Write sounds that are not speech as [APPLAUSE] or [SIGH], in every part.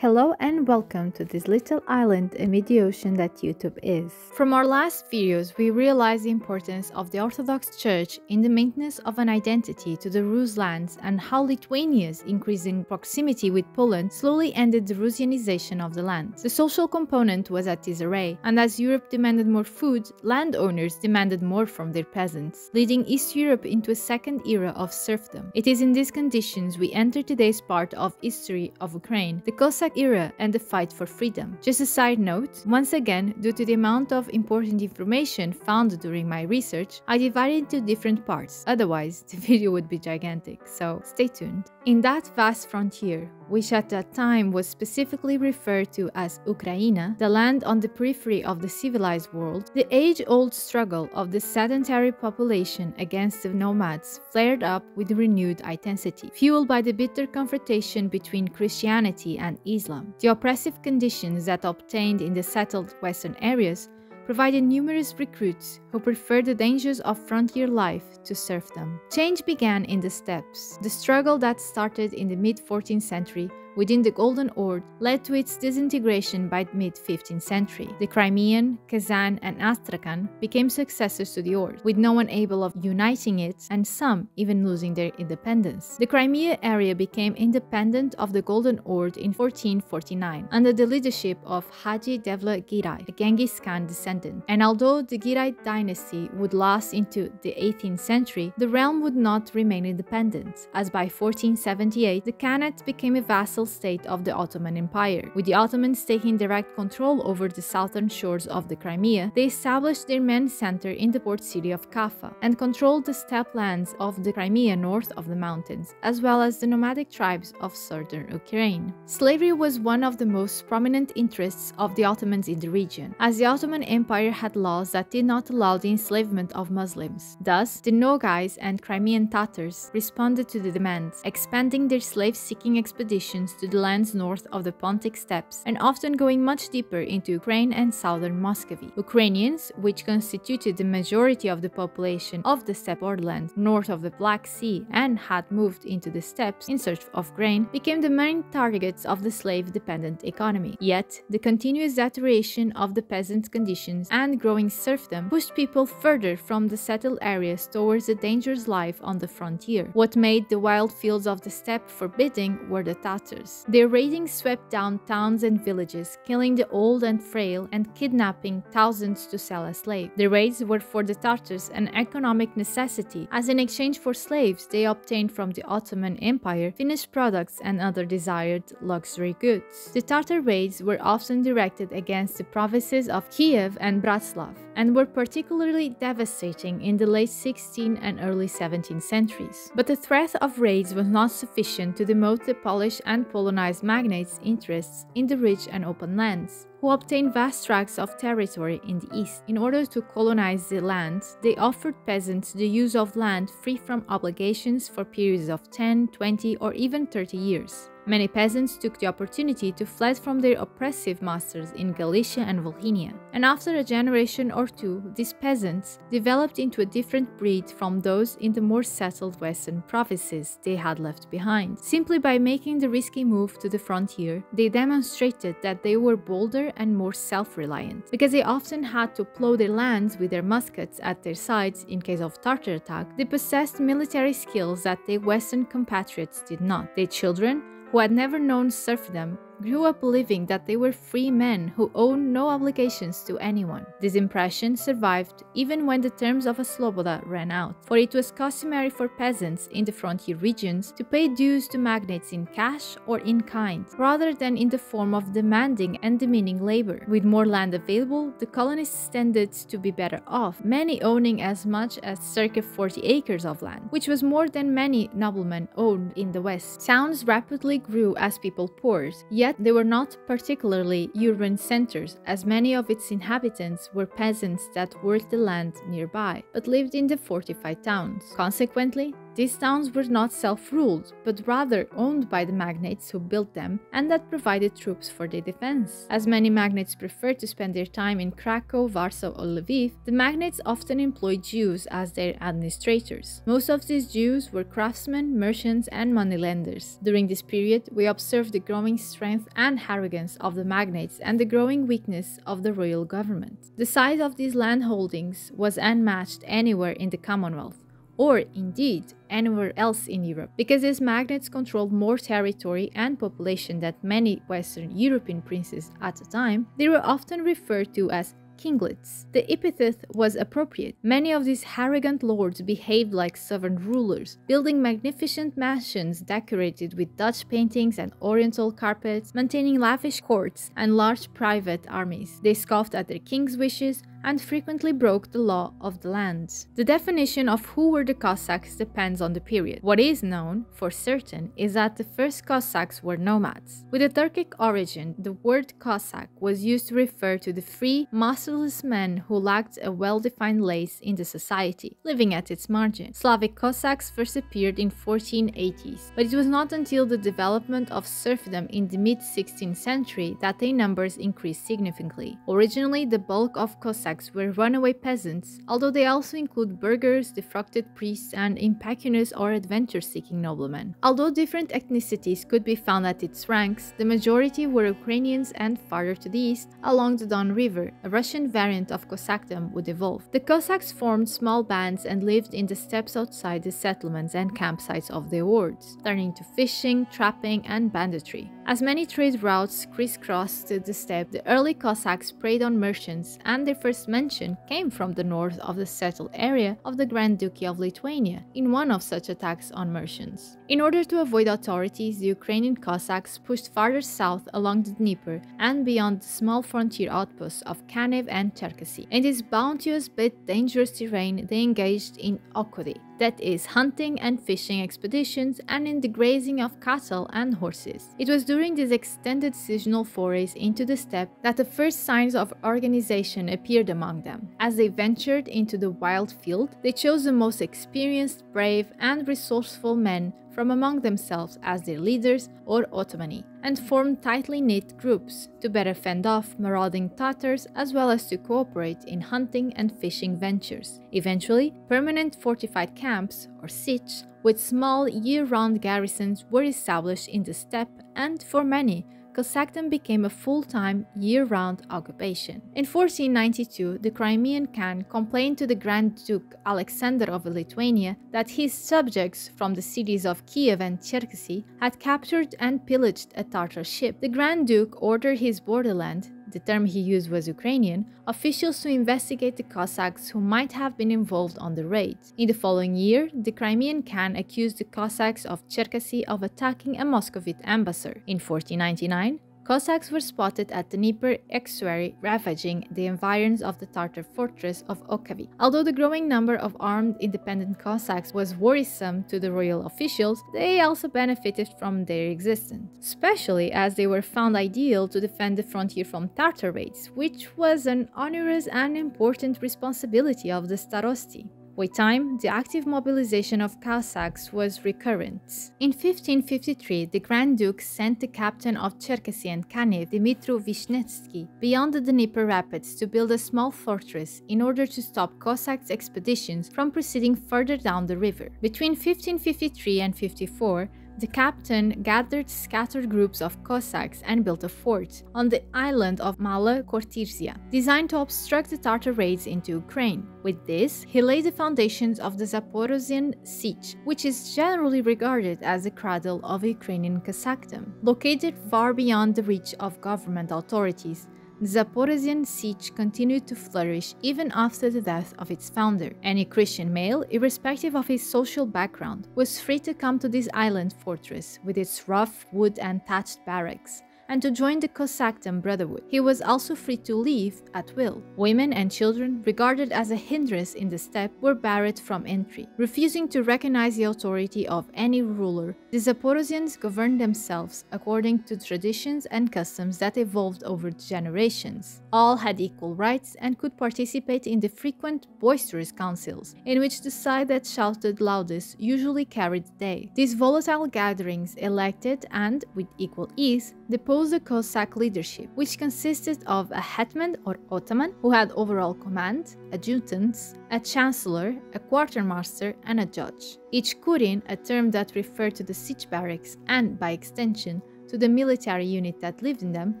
Hello and welcome to this little island amid the ocean that YouTube is. From our last videos, we realized the importance of the Orthodox Church in the maintenance of an identity to the Rus lands and how Lithuania's increasing proximity with Poland slowly ended the Russianization of the land. The social component was at disarray, and as Europe demanded more food, landowners demanded more from their peasants, leading East Europe into a second era of serfdom. It is in these conditions we enter today's part of history of Ukraine. The Cossack era and the fight for freedom. Just a side note, once again, due to the amount of important information found during my research, I divided into different parts, otherwise [LAUGHS] the video would be gigantic, so stay tuned. In that vast frontier, which at that time was specifically referred to as Ukraina, the land on the periphery of the civilized world, the age-old struggle of the sedentary population against the nomads flared up with renewed intensity, fueled by the bitter confrontation between Christianity and Islam. The oppressive conditions that obtained in the settled western areas provided numerous recruits who preferred the dangers of frontier life to serfdom. Change began in the steppes. The struggle that started in the mid 14th century within the Golden Horde led to its disintegration by mid-15th century. The Crimean, Kazan, and Astrakhan became successors to the Horde, with no one able of uniting it and some even losing their independence. The Crimea area became independent of the Golden Horde in 1449 under the leadership of Haji Devlet Giray, a Genghis Khan descendant. And although the Giray dynasty would last into the 18th century, the realm would not remain independent, as by 1478 the Khanate became a vassal state of the Ottoman Empire. With the Ottomans taking direct control over the southern shores of the Crimea, they established their main center in the port city of Kaffa and controlled the steppe lands of the Crimea north of the mountains, as well as the nomadic tribes of southern Ukraine. Slavery was one of the most prominent interests of the Ottomans in the region, as the Ottoman Empire had laws that did not allow the enslavement of Muslims. Thus, the Nogais and Crimean Tatars responded to the demands, expanding their slave-seeking expeditions to the lands north of the Pontic steppes and often going much deeper into Ukraine and southern Muscovy. Ukrainians, which constituted the majority of the population of the steppe borderlands north of the Black Sea and had moved into the steppes in search of grain, became the main targets of the slave-dependent economy. Yet, the continuous deterioration of the peasant conditions and growing serfdom pushed people further from the settled areas towards a dangerous life on the frontier. What made the wild fields of the steppe forbidding were the Tatars. Their raiding swept down towns and villages, killing the old and frail and kidnapping thousands to sell as slaves. The raids were for the Tartars an economic necessity, as in exchange for slaves they obtained from the Ottoman Empire finished products and other desired luxury goods. The Tartar raids were often directed against the provinces of Kiev and Bratslav, and were particularly devastating in the late 16th and early 17th centuries. But the threat of raids was not sufficient to demote the Polish and Polonized magnates' interests in the rich and open lands who obtained vast tracts of territory in the east. In order to colonize the land, they offered peasants the use of land free from obligations for periods of 10, 20, or even 30 years. Many peasants took the opportunity to flee from their oppressive masters in Galicia and Volhynia. And after a generation or two, these peasants developed into a different breed from those in the more settled western provinces they had left behind. Simply by making the risky move to the frontier, they demonstrated that they were bolder and more self-reliant. Because they often had to plow their lands with their muskets at their sides in case of Tartar attack, they possessed military skills that their western compatriots did not. Their children, who had never known serfdom, grew up believing that they were free men who owed no obligations to anyone. This impression survived even when the terms of a sloboda ran out, for it was customary for peasants in the frontier regions to pay dues to magnates in cash or in kind, rather than in the form of demanding and demeaning labor. With more land available, the colonists tended to be better off, many owning as much as circa 40 acres of land, which was more than many noblemen owned in the West. Towns rapidly grew as people poured, yet Yet they were not particularly urban centers, as many of its inhabitants were peasants that worked the land nearby, but lived in the fortified towns. Consequently, These towns were not self-ruled, but rather owned by the magnates who built them and that provided troops for their defense. As many magnates preferred to spend their time in Krakow, Warsaw or Lviv, the magnates often employed Jews as their administrators. Most of these Jews were craftsmen, merchants and moneylenders. During this period, we observed the growing strength and arrogance of the magnates and the growing weakness of the royal government. The size of these landholdings was unmatched anywhere in the Commonwealth or indeed anywhere else in Europe, because these magnates controlled more territory and population than many Western European princes at the time, they were often referred to as kinglets. The epithet was appropriate. Many of these arrogant lords behaved like sovereign rulers, building magnificent mansions decorated with Dutch paintings and oriental carpets, maintaining lavish courts and large private armies. They scoffed at their king's wishes and frequently broke the law of the land. The definition of who were the Cossacks depends on the period. What is known for certain is that the first Cossacks were nomads. With a Turkic origin, the word Cossack was used to refer to the free, masterless men who lacked a well-defined place in the society, living at its margin. Slavic Cossacks first appeared in 1480s, but it was not until the development of serfdom in the mid-16th century that their numbers increased significantly. Originally, the bulk of Cossacks Cossacks were runaway peasants, although they also include burghers, defrocted priests, and impecunious or adventure-seeking noblemen. Although different ethnicities could be found at its ranks, the majority were Ukrainians and farther to the east, along the Don River, a Russian variant of Cossackdom would evolve. The Cossacks formed small bands and lived in the steppes outside the settlements and campsites of their wards, turning to fishing, trapping, and banditry. As many trade routes crisscrossed the steppe, the early Cossacks preyed on merchants, and their first mention came from the north of the settled area of the Grand Duchy of Lithuania in one of such attacks on merchants. In order to avoid authorities, the Ukrainian Cossacks pushed farther south along the Dnieper and beyond the small frontier outposts of Kanev and Cherkasy. In this bounteous but dangerous terrain, they engaged in okhody, that is, hunting and fishing expeditions, and in the grazing of cattle and horses. It was during these extended seasonal forays into the steppe that the first signs of organization appeared among them. As they ventured into the wild field, they chose the most experienced, brave, and resourceful men from among themselves as their leaders or otamany, and formed tightly knit groups to better fend off marauding Tatars as well as to cooperate in hunting and fishing ventures. Eventually, permanent fortified camps, or sich, with small year-round garrisons were established in the steppe and, for many, Cossackdom became a full-time, year-round occupation. In 1492, the Crimean Khan complained to the Grand Duke Alexander of Lithuania that his subjects from the cities of Kiev and Cherkasy had captured and pillaged a Tartar ship. The Grand Duke ordered his borderland, the term he used was Ukrainian, officials to investigate the Cossacks who might have been involved on the raid. In the following year, the Crimean Khan accused the Cossacks of Cherkasy of attacking a Muscovite ambassador. In 1499, Cossacks were spotted at the Dnieper estuary ravaging the environs of the Tartar fortress of Ochakiv. Although the growing number of armed independent Cossacks was worrisome to the royal officials, they also benefited from their existence, especially as they were found ideal to defend the frontier from Tartar raids, which was an onerous and important responsibility of the starosti. With time, the active mobilization of Cossacks was recurrent. In 1553, the Grand Duke sent the captain of Cherkasy and Kanev, Dmitry Vishnevsky, beyond the Dnieper Rapids to build a small fortress in order to stop Cossacks' expeditions from proceeding further down the river. Between 1553 and 54, the captain gathered scattered groups of Cossacks and built a fort on the island of Mala Khortytsia, designed to obstruct the Tartar raids into Ukraine. With this, he laid the foundations of the Zaporozhian Sich, which is generally regarded as the cradle of Ukrainian Cossackdom. Located far beyond the reach of government authorities, the Zaporozhian Sich continued to flourish even after the death of its founder. Any Christian male, irrespective of his social background, was free to come to this island fortress with its rough wood and thatched barracks, and to join the Cossackdom Brotherhood. He was also free to leave at will. Women and children, regarded as a hindrance in the steppe, were barred from entry. Refusing to recognize the authority of any ruler, the Zaporozhians governed themselves according to traditions and customs that evolved over generations. All had equal rights and could participate in the frequent boisterous councils, in which the side that shouted loudest usually carried the day. These volatile gatherings elected and, with equal ease, deposed the Cossack leadership, which consisted of a hetman or ataman who had overall command, adjutants, a chancellor, a quartermaster, and a judge. Each kurin, a term that referred to the Sich barracks and, by extension, to the military unit that lived in them,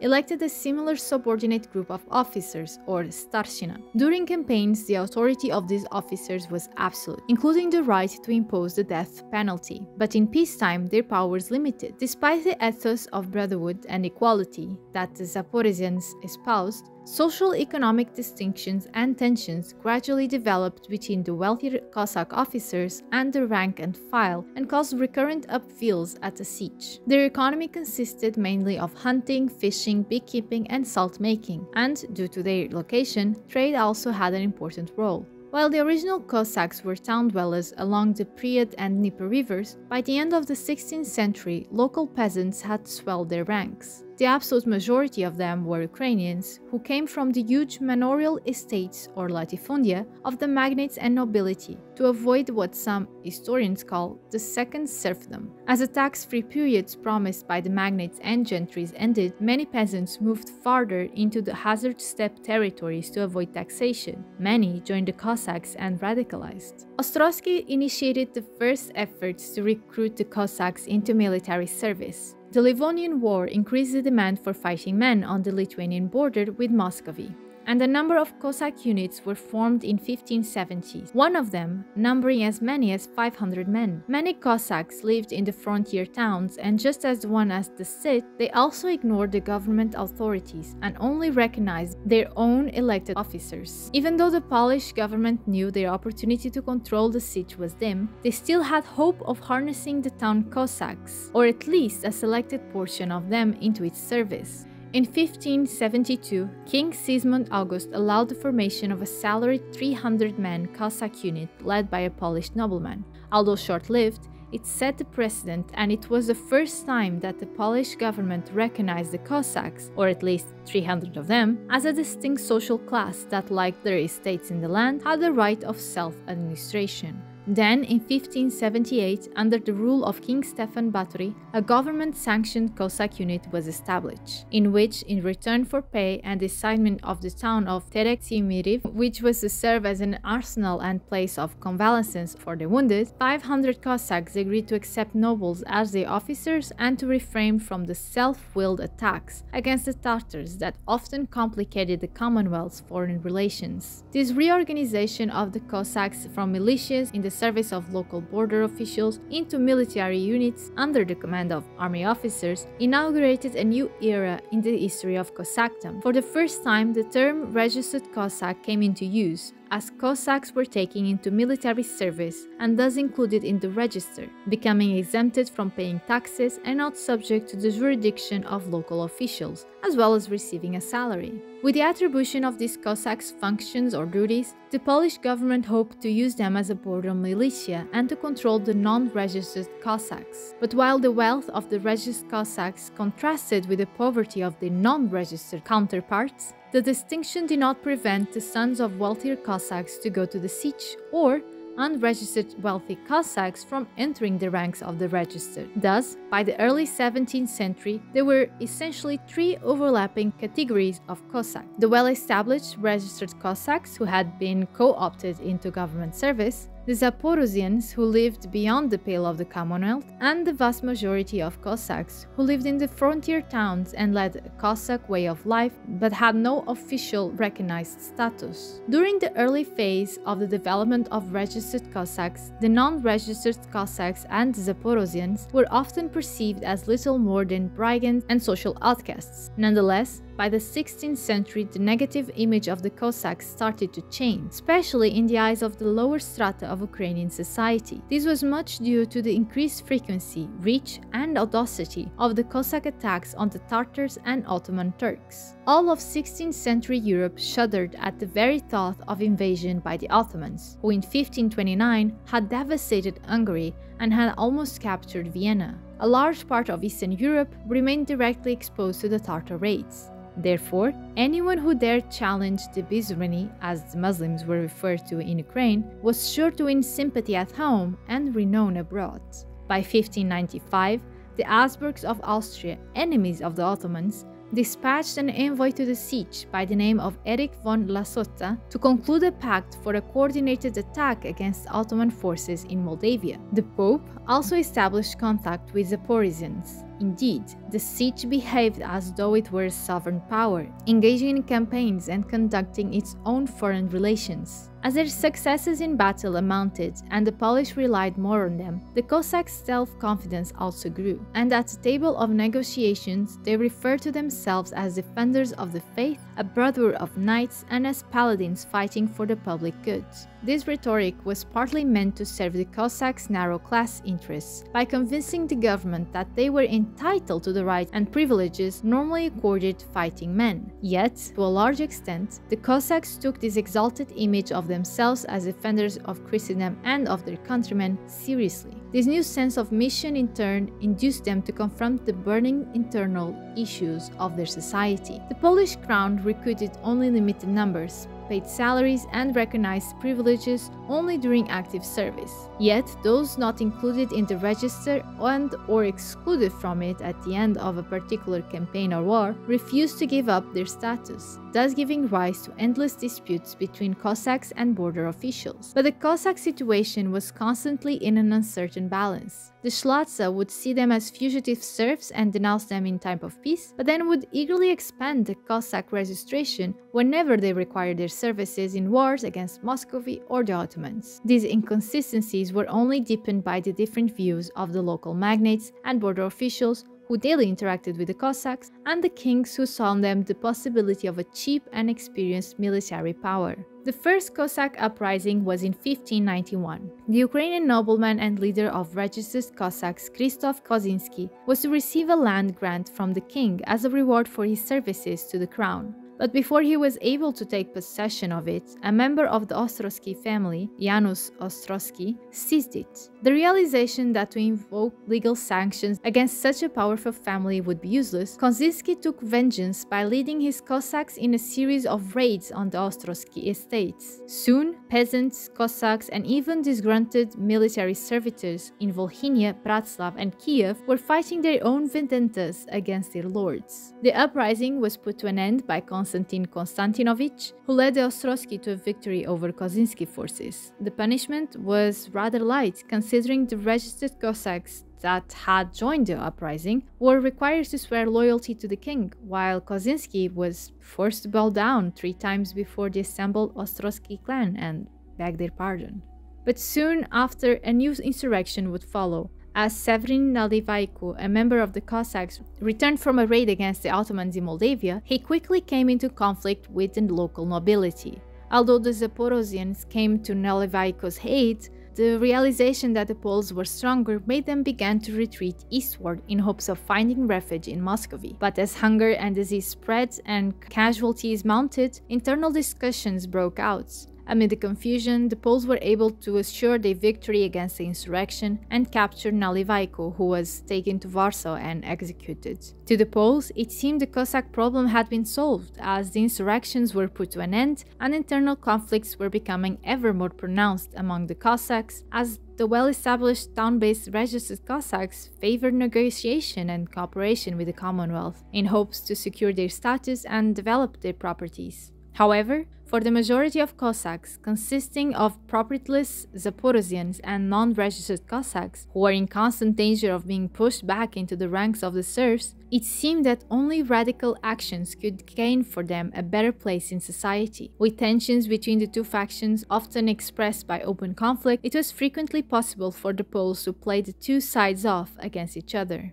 elected a similar subordinate group of officers, or starshina. During campaigns, the authority of these officers was absolute, including the right to impose the death penalty. But in peacetime, their powers limited. Despite the ethos of brotherhood and equality that the Zaporozhians espoused, Social economic distinctions and tensions gradually developed between the wealthier Cossack officers and the rank and file and caused recurrent upheavals at the Sich. Their economy consisted mainly of hunting, fishing, beekeeping, and salt making, and due to their location, trade also had an important role. While the original Cossacks were town dwellers along the Pripyat and Dnieper rivers, by the end of the 16th century, local peasants had swelled their ranks. The absolute majority of them were Ukrainians, who came from the huge manorial estates or latifundia of the magnates and nobility, to avoid what some historians call the second serfdom. As the tax-free periods promised by the magnates and gentries ended, many peasants moved farther into the hazard steppe territories to avoid taxation. Many joined the Cossacks and radicalized. Ostrozky initiated the first efforts to recruit the Cossacks into military service. The Livonian War increased the demand for fighting men on the Lithuanian border with Muscovy and a number of Cossack units were formed in 1570s, one of them numbering as many as 500 men. Many Cossacks lived in the frontier towns, and just as one as the Sich, they also ignored the government authorities and only recognized their own elected officers. Even though the Polish government knew their opportunity to control the Sich was dim, they still had hope of harnessing the town Cossacks, or at least a selected portion of them into its service. In 1572, King Sigismund August allowed the formation of a salaried 300-man Cossack unit led by a Polish nobleman. Although short-lived, it set the precedent and it was the first time that the Polish government recognized the Cossacks, or at least 300 of them, as a distinct social class that, like their estates in the land, had the right of self-administration. Then, in 1578, under the rule of King Stefan Batory, a government-sanctioned Cossack unit was established, in which, in return for pay and the assignment of the town of Terekhtemyriv, which was to serve as an arsenal and place of convalescence for the wounded, 500 Cossacks agreed to accept nobles as their officers and to refrain from the self-willed attacks against the Tartars that often complicated the Commonwealth's foreign relations. This reorganization of the Cossacks from militias in the service of local border officials into military units under the command of army officers inaugurated a new era in the history of Cossackdom. For the first time, the term registered Cossack came into use, as Cossacks were taken into military service and thus included in the register, becoming exempted from paying taxes and not subject to the jurisdiction of local officials, as well as receiving a salary. With the attribution of these Cossacks' functions or duties, the Polish government hoped to use them as a border militia and to control the non-registered Cossacks. But while the wealth of the registered Cossacks contrasted with the poverty of the non-registered counterparts, the distinction did not prevent the sons of wealthier Cossacks to go to the Sich or unregistered wealthy Cossacks from entering the ranks of the registered. Thus, by the early 17th century, there were essentially three overlapping categories of Cossack. The well-established registered Cossacks who had been co-opted into government service, the Zaporozhians who lived beyond the pale of the Commonwealth, and the vast majority of Cossacks who lived in the frontier towns and led a Cossack way of life but had no official recognized status. During the early phase of the development of registered Cossacks, the non-registered Cossacks and Zaporozhians were often perceived as little more than brigands and social outcasts. Nonetheless, by the 16th century, the negative image of the Cossacks started to change, especially in the eyes of the lower strata of Ukrainian society. This was much due to the increased frequency, reach, and audacity of the Cossack attacks on the Tartars and Ottoman Turks. All of 16th century Europe shuddered at the very thought of invasion by the Ottomans, who in 1529 had devastated Hungary and had almost captured Vienna. A large part of Eastern Europe remained directly exposed to the Tartar raids. Therefore, anyone who dared challenge the busurmany, as the Muslims were referred to in Ukraine, was sure to win sympathy at home and renown abroad. By 1595, the Habsburgs of Austria, enemies of the Ottomans, dispatched an envoy to the Sich by the name of Erich von Lassota to conclude a pact for a coordinated attack against Ottoman forces in Moldavia. The Pope also established contact with the Zaporozhians. Indeed, the Sich behaved as though it were a sovereign power, engaging in campaigns and conducting its own foreign relations. As their successes in battle amounted and the Polish relied more on them, the Cossacks' self-confidence also grew, and at the table of negotiations they referred to themselves as defenders of the faith, a brotherhood of knights, and as paladins fighting for the public good. This rhetoric was partly meant to serve the Cossacks' narrow class interests by convincing the government that they were entitled to the rights and privileges normally accorded fighting men. Yet, to a large extent, the Cossacks took this exalted image of themselves as defenders of Christendom and of their countrymen seriously. This new sense of mission in turn induced them to confront the burning internal issues of their society. The Polish crown recruited only limited numbers, paid salaries and recognized privileges only during active service. Yet, those not included in the register and or excluded from it at the end of a particular campaign or war refused to give up their status, thus giving rise to endless disputes between Cossacks and border officials. But the Cossack situation was constantly in an uncertain balance. The Szlachta would see them as fugitive serfs and denounce them in time of peace, but then would eagerly expand the Cossack registration whenever they required their services in wars against Muscovy or the Ottomans. These inconsistencies were only deepened by the different views of the local magnates and border officials who daily interacted with the Cossacks, and the kings who saw in them the possibility of a cheap and experienced military power. The first Cossack uprising was in 1591. The Ukrainian nobleman and leader of registered Cossacks Krzysztof Kosynsky was to receive a land grant from the king as a reward for his services to the crown. But before he was able to take possession of it, a member of the Ostrozky family, Janusz Ostrozky, seized it. The realization that to invoke legal sanctions against such a powerful family would be useless, Kosynsky took vengeance by leading his Cossacks in a series of raids on the Ostrozky estates. Soon, peasants, Cossacks, and even disgruntled military servitors in Volhynia, Bratslav, and Kiev were fighting their own vendettas against their lords. The uprising was put to an end by Konstantyn Konstantyn Konstantynovych, who led the Ostrozky to a victory over Kosynsky forces. The punishment was rather light, considering the registered Cossacks that had joined the uprising were required to swear loyalty to the king, while Kosynsky was forced to bow down three times before the assembled Ostrozky clan and beg their pardon. But soon after, a new insurrection would follow, as Severin Nalivaiko, a member of the Cossacks, returned from a raid against the Ottomans in Moldavia, he quickly came into conflict with the local nobility. Although the Zaporozhians came to Nalivaiko's aid, the realization that the Poles were stronger made them begin to retreat eastward in hopes of finding refuge in Muscovy. But as hunger and disease spread and casualties mounted, internal discussions broke out. Amid the confusion, the Poles were able to assure their victory against the insurrection and capture Nalivaiko, who was taken to Warsaw and executed. To the Poles, it seemed the Cossack problem had been solved, as the insurrections were put to an end and internal conflicts were becoming ever more pronounced among the Cossacks, as the well-established town-based registered Cossacks favored negotiation and cooperation with the Commonwealth in hopes to secure their status and develop their properties. However, for the majority of Cossacks, consisting of propertyless Zaporozhians and non-registered Cossacks, who were in constant danger of being pushed back into the ranks of the serfs, it seemed that only radical actions could gain for them a better place in society. With tensions between the two factions often expressed by open conflict, it was frequently possible for the Poles to play the two sides off against each other.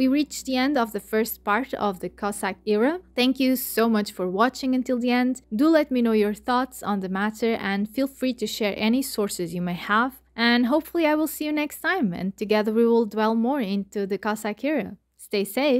We reached the end of the first part of the Cossack era. Thank you so much for watching until the end. Do let me know your thoughts on the matter and feel free to share any sources you may have. And hopefully I will see you next time and together we will dwell more into the Cossack era. Stay safe!